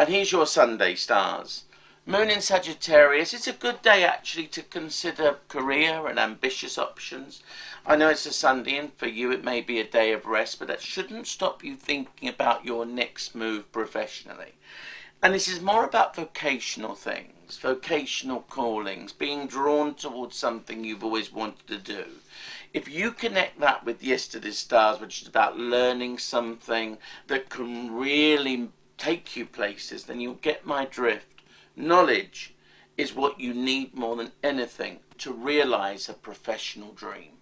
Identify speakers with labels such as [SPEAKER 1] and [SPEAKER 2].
[SPEAKER 1] And here's your Sunday stars. Moon in Sagittarius, it's a good day actually to consider career and ambitious options. I know it's a Sunday and for you it may be a day of rest, but that shouldn't stop you thinking about your next move professionally. And this is more about vocational things, vocational callings, being drawn towards something you've always wanted to do. If you connect that with yesterday's stars, which is about learning something that can really take you places, then you'll get my drift. Knowledge is what you need more than anything to realize a professional dream.